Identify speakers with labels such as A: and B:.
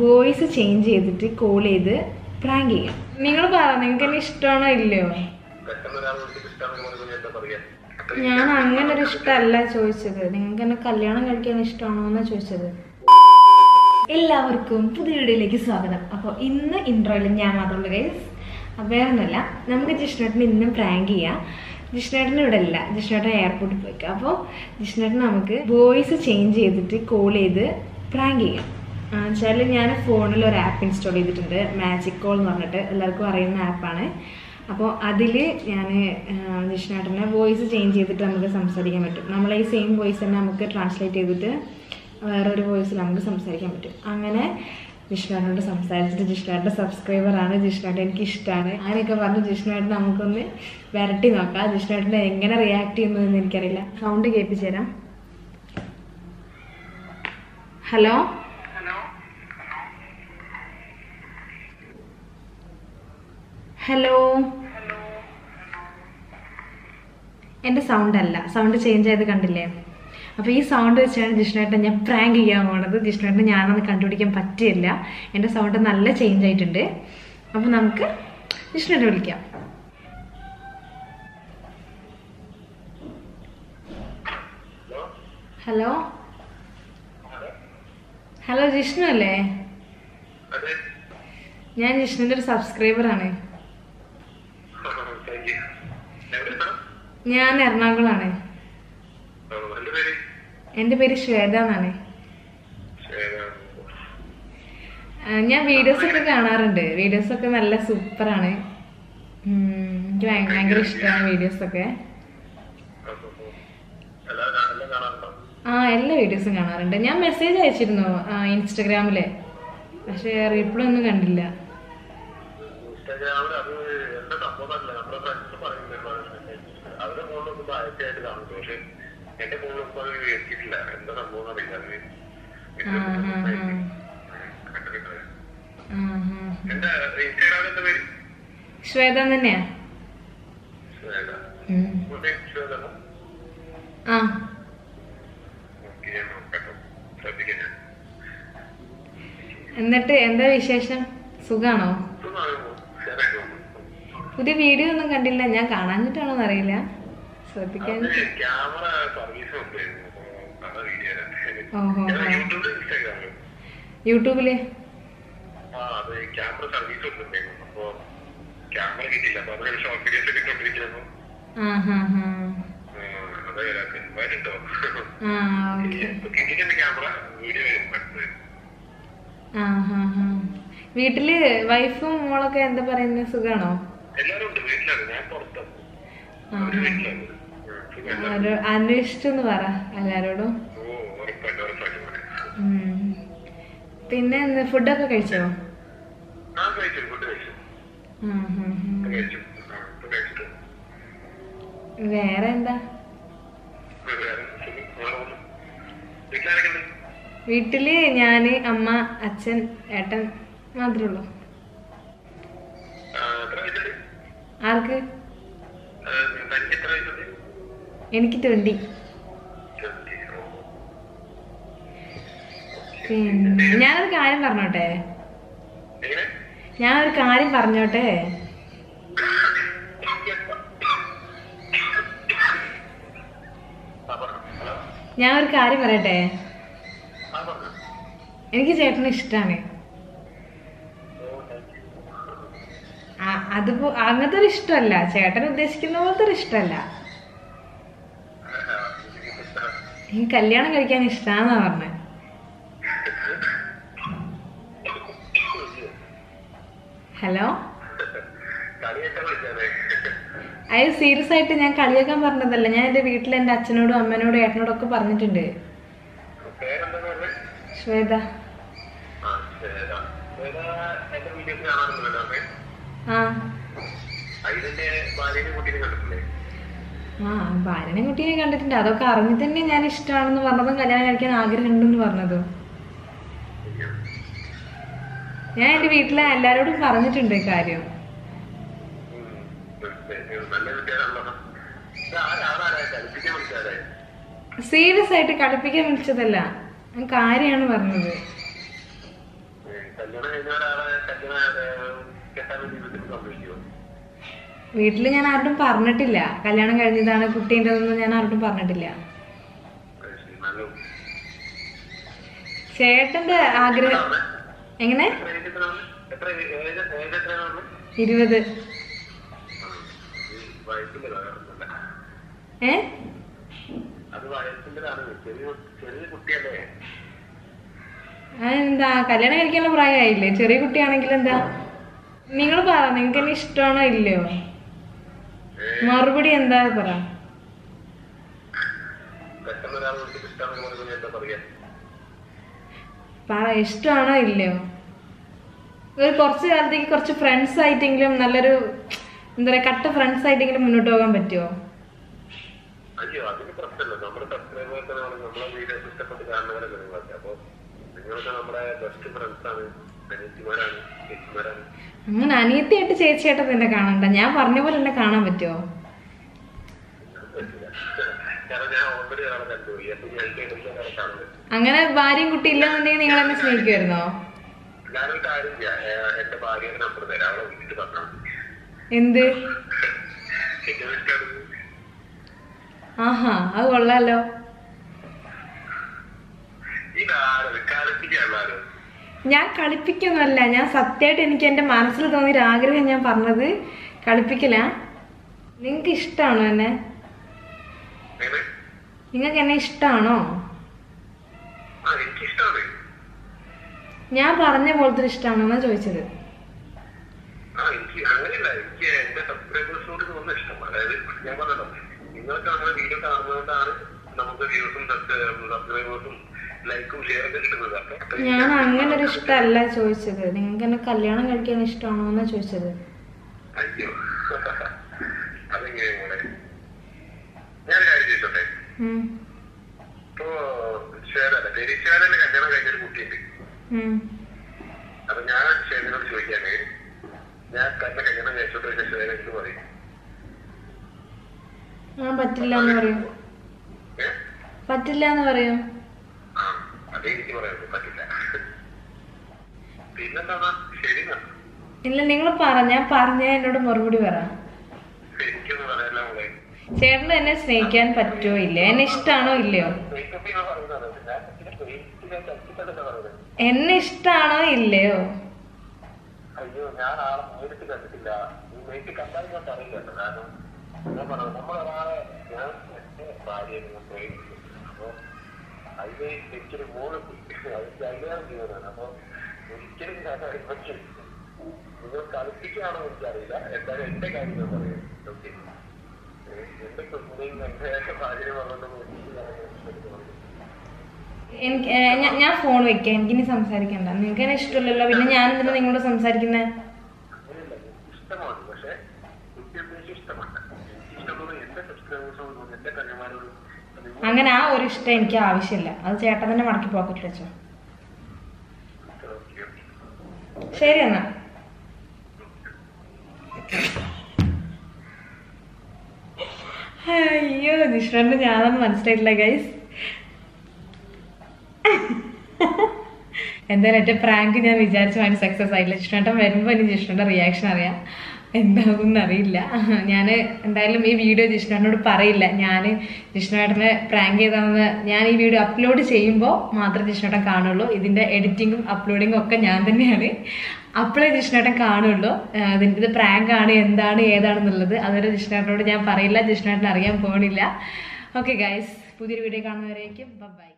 A: Voice change ചെയ്തിട്ട് call ചെയ്ത് prank ചെയ്യാം. നിങ്ങൾ പറ നിങ്ങൾക്ക് എന്നെ ഇഷ്ടമാണോ ഇല്ലയോ? ഞാൻ അങ്ങനെ ഒരു ഇഷ്ടമല്ല ചോദിച്ചത്. നിങ്ങൾക്ക് എന്നെ കല്യാണം കഴിക്കാൻ ഇഷ്ടമാണോ എന്നാ ചോദിച്ചത്. എല്ലാവർക്കും പുതിയ വീഡിയോയിലേക്ക് സ്വാഗതം. അപ്പോൾ ഇന്ന് ഇൻട്രോയിൽ ഞാൻ മാത്രമുള്ള ഗൈസ് വേറെ നമുക്ക് ജിഷ്ണേട്ടന് ഇന്നും പ്രാങ്ക് ചെയ്യാം. ജിഷ്ണേട്ടൻ ഇവിടെ അല്ല ജിഷ്ണേട്ടൻ എയർപോർട്ടിൽ പോയിക്കാം അപ്പോൾ ജിഷ്ണേട്ടൻ നമുക്ക് വോയിസ് ചേഞ്ച് ചെയ്തിട്ട് കോൾ ചെയ്ത് പ്രാങ്ക് ചെയ്യാം. വെച്ചാൽ ഞാൻ ഫോണിൽ ഒരു ആപ്പ് ഇൻസ്റ്റാൾ ചെയ്തിട്ടുണ്ട്. മാജിക് കോൾ എന്ന് പറഞ്ഞിട്ട്. എല്ലാവർക്കും അറിയുന്ന ആപ്പാണ് അപ്പോൾ അതിൽ ഞാൻ ജിഷ്ണേട്ടനെ വോയിസ് ചേഞ്ച് ചെയ്തിട്ട് നമുക്ക് സംസാരിക്കാൻ പറ്റും. നമ്മളെ ഈ സെയിം വോയിസ് തന്നെ നമുക്ക് ട്രാൻസ്ലേറ്റ് ചെയ്തിട്ട് വേറൊരു വോയിസിൽ നമുക്ക് സംസാരിക്കാൻ പറ്റും. അങ്ങനെ ജിഷ്ണാട്ടനോട് സംസാരിച്ചിട്ട് ജിഷ്ണുവേട്ടന്റെ സബ്സ്ക്രൈബറാണ് ജിഷ്ണാട്ടൻ എനിക്ക് ഇഷ്ടമാണ്. അങ്ങനെയൊക്കെ പറഞ്ഞ് ജിഷ്ണുവേട്ടൻ നമുക്കൊന്ന് വരട്ടി നോക്കാം. ജിഷ്ണുവേട്ടൻ എങ്ങനെ റിയാക്ട് ചെയ്യുന്നതെന്ന് എനിക്കറിയില്ല. സൗണ്ട് കേൾപ്പിച്ചു തരാം. ഹലോ ഹലോ എന്റെ സൗണ്ട് അല്ല. സൗണ്ട് ചേഞ്ച് ആയത് കണ്ടില്ലേ? അപ്പോൾ ഈ സൗണ്ട് വെച്ചാണ് ജിഷ്ണുവേട്ടൻ ഞാൻ പ്രാങ്ക് ചെയ്യാൻ പോണത്. ജിഷ്ണുവേട്ടൻ ഞാനൊന്ന് കണ്ടുപിടിക്കാൻ പറ്റിയില്ല. എന്റെ സൗണ്ട് നല്ല ചേഞ്ച് ആയിട്ടുണ്ട്. അപ്പോൾ നമുക്ക് ജിഷ്ണുവേട്ടനെ വിളിക്കാം.
B: ഹലോ
A: ഹലോ ഹലോ ജിഷ്ണു അല്ലേ? ഞാൻ ജിഷ്ണുവിന്റെ ഒരു സബ്സ്ക്രൈബറാണ് ഞാൻ
B: എറണാകുളാണ്. എന്റെ പേര്?
A: ശ്വേത എന്നാണ്. ഞാൻ വീഡിയോസ് ഒക്കെ കാണാറുണ്ട്. വീഡിയോസ് ഒക്കെ നല്ല സൂപ്പർ ആണ് എനിക്ക് ഭയ- ഭയങ്കര ഇഷ്ടമാണ് വീഡിയോസ് ഒക്കെ. ആ എല്ലാ വീഡിയോസും കാണാറുണ്ട്. ഞാൻ മെസ്സേജ് അയച്ചിരുന്നു ഇൻസ്റ്റഗ്രാമിൽ. പക്ഷെ റിപ്ലൈ ഒന്നും കണ്ടില്ല.
B: ഇൻസ്റ്റാഗ്രാമിൽ അത് എന്താ സംഭവം അല്ല നമ്മുടെ ഫ്രണ്ട്സ് പറയുന്നുണ്ട്. അവരുടെ ഫോൺ നോക്കുമ്പോ അയച്ചായിട്ട് കാണുന്നു പക്ഷെ എന്റെ ഫോൺ നോക്കുമ്പോ അത് എത്തിയിട്ടില്ല എന്താ സംഭവം അറിയില്ല അത്. എന്താ ഇൻസ്റ്റാഗ്രാമിൽ എന്താ പേര്?
A: ശ്വേത തന്നെയാ? ആ. എന്നിട്ട് എന്താ വിശേഷം? സുഖാണോ. പുതിയ വീഡിയോ ഒന്നും കണ്ടില്ല. ഞാൻ കാണാഞ്ഞിട്ടാണോ അറിയില്ല ശ്രദ്ധിക്കാൻ ഓഹോ
B: യൂട്യൂബിൽ
A: വീട്ടിൽ വൈഫും മോളൊക്കെ എന്താ പറയുന്നത് സുഖാണോ?
B: എല്ലാരും ഉണ്ട് വീട്ടിലാണ് ഞാൻ പുറത്താണ്
A: ആ.
B: അവർ വീട്ടിലാണ് ഉം,
A: അന്വേഷിച്ചെന്ന് പറ എല്ലാരോടും. പിന്നെ ഫുഡൊക്കെ കഴിച്ചോ? വേറെ എന്താ വീട്ടിൽ ഞാൻ അമ്മ അച്ഛൻ ഏട്ടൻ മാത്രമേ ഉള്ളൂ. ആർക്ക്? എനിക്ക് ട്വന്റി. ഞാനൊരു കാര്യം പറഞ്ഞോട്ടെ? ഞാനൊരു കാര്യം പറഞ്ഞോട്ടെ? ഞാൻ ഒരു കാര്യം പറയട്ടെ? എനിക്ക് ചേട്ടനെ ഇഷ്ടമാണ് അതിപ്പോ അങ്ങനത്തെ ഒരു ഇഷ്ടമല്ല ചേട്ടൻ ഉദ്ദേശിക്കുന്ന പോലത്തെ ഒരു ഇഷ്ടമല്ല എനിക്ക് കല്യാണം കഴിക്കാൻ ഇഷ്ടാന്നാ പറഞ്ഞത് ഹലോ? അയ്യ സീരിയസ് ആയിട്ട് ഞാൻ കളിയാക്കാൻ പറഞ്ഞതല്ല. ഞാൻ എന്റെ വീട്ടിൽ എന്റെ അച്ഛനോടും അമ്മനോടും ഏട്ടനോടും ഒക്കെ പറഞ്ഞിട്ടുണ്ട് ശ്വേത.
B: ആ. ഭാര്യനെ കുട്ടീനെ
A: കണ്ടിട്ടുണ്ട്. അതൊക്കെ അറിഞ്ഞിട്ട് തന്നെ ഞാൻ ഇഷ്ടമാണെന്ന് പറഞ്ഞതും കല്യാണം കഴിക്കാൻ ആഗ്രഹമുണ്ടെന്ന് പറഞ്ഞതും. ഞാൻ എന്റെ വീട്ടിലെ എല്ലാരോടും പറഞ്ഞിട്ടുണ്ട് ഈ കാര്യം. സീരിയസ് ആയിട്ട് കളിപ്പിക്കാൻ വിളിച്ചതല്ല. ഞാൻ കാര്യമാണ് പറഞ്ഞത്.
B: ഉം. കല്യാണം കഴിഞ്ഞ ഒരാളെ കല്യാണം വീട്ടിൽ
A: ഞാൻ ആരോടും പറഞ്ഞിട്ടില്ല. കല്യാണം കഴിഞ്ഞതാണ് കുട്ടീന്റെതൊന്നും ഞാൻ ആരോടും പറഞ്ഞിട്ടില്ല. ചേട്ടന്റെ ആഗ്രഹം എങ്ങനെ? ഇരുപത്. ഏ? എന്താ കല്യാണം കഴിക്കാനുള്ള പ്രായമായില്ലേ? ചെറിയ കുട്ടിയാണെങ്കിൽ എന്താ നിങ്ങൾ പറ നിങ്ങൾക്ക് എന്നെ ഇഷ്ടമാണോ ഇല്ലയോ? മറുപടി എന്താ പറ? പറ ഇഷ്ടമാണോ ഇല്ലയോ? ഒരു കുറച്ച് കാലത്തേക്ക് കുറച്ച് ഫ്രണ്ട്സ് ആയിട്ടെങ്കിലും നല്ലൊരു എന്താ പറയാ കട്ട ഫ്രണ്ട്സ് ആയിട്ടെങ്കിലും മുന്നോട്ട് പോകാൻ പറ്റുമോ
B: അയ്യോ അതിന് പ്രശ്നമില്ല. നമ്മുടെ സബ്സ്ക്രൈബേഴ്സ് നമ്മളെ വീഡിയോസ് ഇഷ്ടപ്പെട്ട് കാണുന്നവരെ അപ്പൊ നിങ്ങളൊക്കെ നമ്മുടെ ബെസ്റ്റ് ഫ്രണ്ട്സ് ആണ്.
A: അങ്ങനെ അനിയത്തിയായിട്ട് ചേച്ചിയായിട്ട് തന്നെ കാണണ്ട. ഞാൻ പറഞ്ഞ പോലെ തന്നെ കാണാൻ പറ്റുമോ അങ്ങനെ ഭാര്യയും കുട്ടി ഇല്ലെന്നുണ്ടെങ്കിൽ നിങ്ങൾ എന്നെ സ്നേഹിക്കുമായിരുന്നോ? എന്ത്? ആഹാ അത് കൊള്ളാലോ.
B: കളിപ്പിക്കാണല്ലോ
A: ഞാൻ കളിപ്പിക്കൊന്നുമല്ല ഞാൻ സത്യമായിട്ട് എനിക്ക് എന്റെ മനസ്സിൽ തോന്നിയൊരു ആഗ്രഹം ഞാൻ പറഞ്ഞത് കളിപ്പിക്കല. നിങ്ങൾക്ക് ഇഷ്ടമാണോ എന്നെ? നിങ്ങൾക്ക് എന്നെ ഇഷ്ടമാണോ ഞാൻ പറഞ്ഞ പോലത്തെ ഇഷ്ടമാണോ എന്നാ ചോദിച്ചത്.
B: നിങ്ങൾക്ക് വീഡിയോ കാണുന്നതുകൊണ്ടാണ് നമുക്ക് വ്യൂസും സബ്സ്ക്രൈബേഴ്സും
A: ഞാൻ അങ്ങനെ ഒരു ഇഷ്ടമല്ല ചോദിച്ചത്. നിങ്ങൾക്ക് എന്നെ കല്യാണം കഴിക്കാൻ ഇഷ്ടമാണോ എന്നാ ചോദിച്ചത്.
B: അപ്പൊ ഞാൻ ചോദിക്കാന് ഞാൻ തന്നെ കല്യാണം കഴിച്ചോട്ട് വെച്ച എന്ത് പറയും?
A: പറ്റില്ല എന്ന് പറയും. പറ്റില്ല എന്ന് പറയും.
B: അതേ എനിക്ക് പറ്റില്ല. പിന്നെന്താ ശരി എന്നാ.
A: ഇല്ല നിങ്ങൾ പറ. ഞാൻ പറഞ്ഞ എന്നോട് മറുപടി പറ.
B: എനിക്കൊന്നും പറയാനില്ല മോളെ.
A: ചേട്ടന് എന്നെ സ്നേഹിക്കാൻ പറ്റുമോ ഇല്ലേ? എന്നെ ഇഷ്ടാണോ ഇല്ലയോ? എന്നെ ഇഷ്ടാണോ ഇല്ലയോ?
B: അയ്യോ ഞാൻ ആളെ നേരിട്ട് കണ്ടിട്ടില്ല. ഈ നേരിട്ട് കണ്ടാൽ ഞാൻ പറയില്ല കാരണം ഞാൻ പറഞ്ഞു നമ്മളൊരാളെ ഞാൻ എന്റെ പ്രേമിച്ചു അപ്പൊ അതിന് എനിക്കൊരു മോളുണ്ട് അത് കല്യാണം ചെയ്യുന്നതാണ് അപ്പൊ ഒരിക്കലും ഞാൻ നിങ്ങൾ കളിപ്പിക്കുകയാണോ എനിക്കറിയില്ല. എന്തായാലും എന്റെ കാര്യം ഞാൻ പറയാം. ഓക്കെ എന്റെ കുഞ്ഞിനെയും എന്റെ ഭാര്യയും പറഞ്ഞിട്ട്
A: എനിക്ക് ഞാൻ ഫോൺ വെക്കാം. എനിക്കിനി സംസാരിക്കണ്ട. നിങ്ങൾക്ക് എന്നെ ഇഷ്ടമല്ലല്ലോ. പിന്നെ ഞാൻ എന്തിനാ നിങ്ങളോട് സംസാരിക്കുന്നത്
B: ഇഷ്ടമാണ്. പക്ഷേ ഇഷ്ടമാണ്. എന്റെ സബ്സ്ക്രൈബേഴ്സോടും എന്റെ കന്യമാരോടും
A: അങ്ങനെ ആ ഒരു ഇഷ്ടം എനിക്ക് ആവശ്യമില്ല. അത് ചേട്ടൻ തന്നെ മടക്കി പോക്കറ്റിൽ വെച്ചോ. ശരി എന്നാ. അയ്യോ ജിഷ്ണന്റെ ഞാനൊന്നും മനസ്സിലായിട്ടില്ല ഗൈസ് എന്തായാലും എന്റെ പ്രാങ്ക് ഞാൻ വിചാരിച്ചു അതിന് സക്സസ് ആയില്ല ജിഷ്ണേട്ടൻ വരുമ്പോൾ എനിക്ക് ജിഷ്ണന്റെ റിയാക്ഷൻ അറിയാം. എന്താകും അറിയില്ല ഞാൻ എന്തായാലും ഈ വീഡിയോ ജിഷ്ണേട്ടനോട് പറയില്ല. ഞാൻ ജിഷ്ണേട്ടനെ പ്രാങ്ക് ചെയ്താന്ന് ഞാൻ ഈ വീഡിയോ അപ്ലോഡ് ചെയ്യുമ്പോൾ മാത്രമേ ജിഷ്ണേട്ടൻ കാണുള്ളൂ. ഇതിന്റെ എഡിറ്റിങ്ങും അപ്ലോഡിങ്ങും ഒക്കെ ഞാൻ തന്നെയാണ്. അപ്പോഴേ ജിഷ്ണേട്ടൻ കാണുള്ളൂ. ഇതിന്റെ ഇത് പ്രാങ്ക് ആണ് എന്താണ് ഏതാണെന്നുള്ളത്. അതൊരു ജിഷ്ണേട്ടനോട് ഞാൻ പറയില്ല. ജിഷ്ണേട്ടൻ അറിയാൻ പോണില്ല. ഓക്കെ ഗൈസ് പുതിയൊരു വീഡിയോ കാണുന്നവരേക്കും. ബൈ